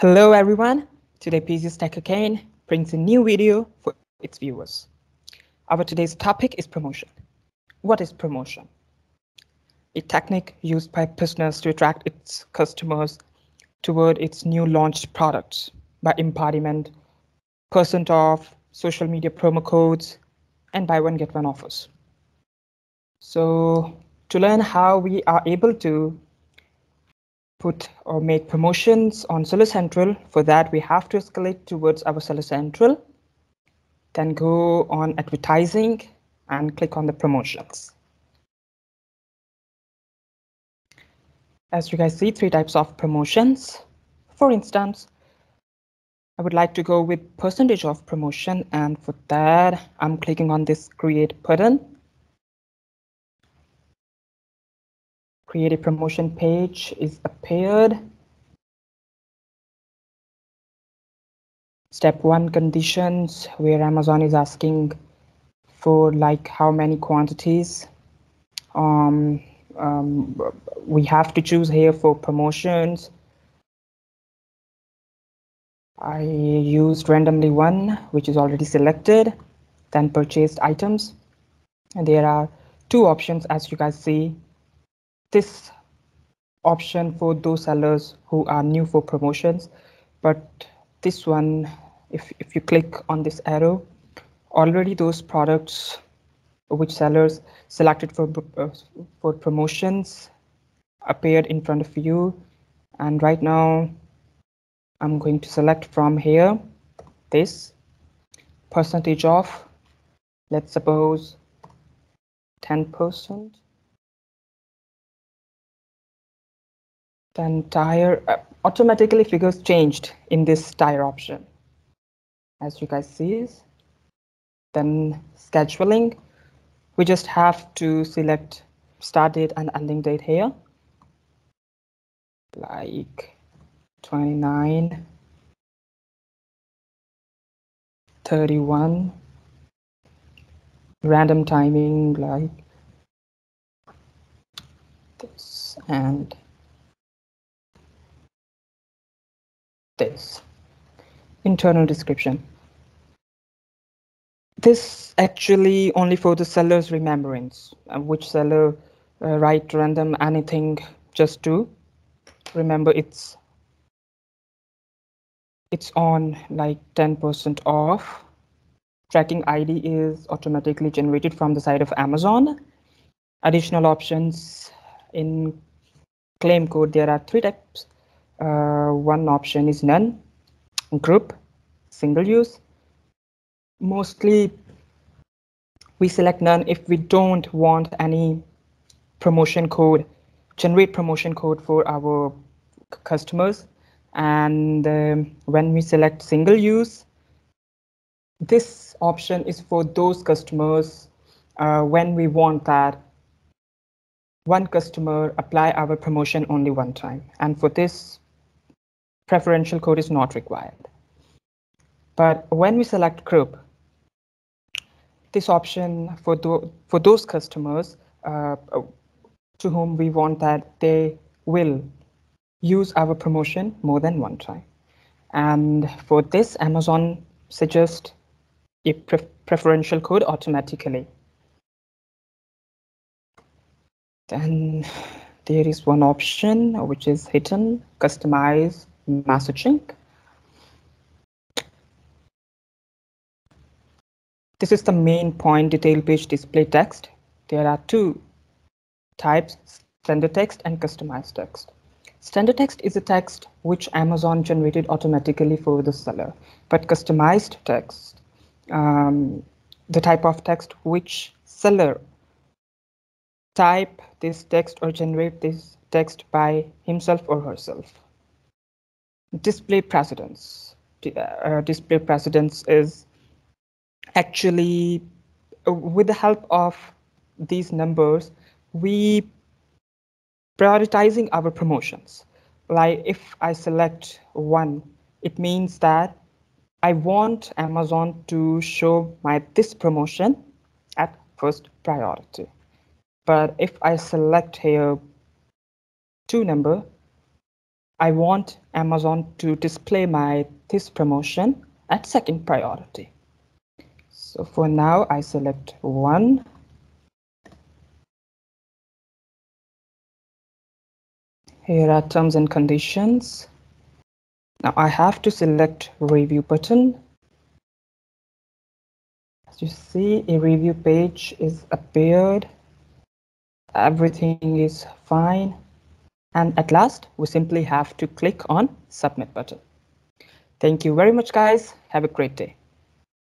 Hello everyone, today Bizistech Again brings a new video for its viewers. Our today's topic is promotion. What is promotion? A technique used by business to attract its customers toward its new launched products by embodiment, percent off, social media promo codes, and buy one get one offers. So to learn how we are able to put or make promotions on Seller Central. For that, we have to escalate towards our Seller Central, then go on advertising and click on the promotions. As you guys see, three types of promotions. For instance, I would like to go with percentage of promotion and for that, I'm clicking on this create button create a promotion page is appeared. Step one conditions where Amazon is asking for like how many quantities. Um, um, we have to choose here for promotions. I used randomly one, which is already selected, then purchased items. And there are two options as you guys see this option for those sellers who are new for promotions but this one if, if you click on this arrow already those products which sellers selected for uh, for promotions appeared in front of you. And right now I'm going to select from here this percentage off let's suppose 10 then tire uh, automatically figures changed in this tire option. As you guys see then scheduling we just have to select start date and ending date here. Like 29 31 random timing like this and this internal description. This actually only for the seller's remembrance, uh, which seller uh, write random anything just to remember it's it's on like 10% off. Tracking ID is automatically generated from the side of Amazon. Additional options in claim code, there are three types uh, one option is none, group, single use. Mostly we select none if we don't want any promotion code, generate promotion code for our customers. And um, when we select single use, this option is for those customers uh, when we want that one customer apply our promotion only one time. And for this, preferential code is not required. But when we select group, this option for, for those customers uh, to whom we want that they will use our promotion more than one time. And for this, Amazon suggests a pre preferential code automatically. Then there is one option which is hidden, customize messaging. This is the main point detail page display text. There are two types, standard text and customized text. Standard text is a text which Amazon generated automatically for the seller, but customized text, um, the type of text which seller type this text or generate this text by himself or herself display precedence. Uh, display precedence is actually, uh, with the help of these numbers, we prioritizing our promotions. Like if I select one, it means that I want Amazon to show my this promotion at first priority. But if I select here two number, I want Amazon to display my this promotion at second priority. So for now, I select one. Here are terms and conditions. Now I have to select review button. As you see, a review page is appeared. Everything is fine. And at last, we simply have to click on submit button. Thank you very much, guys. Have a great day.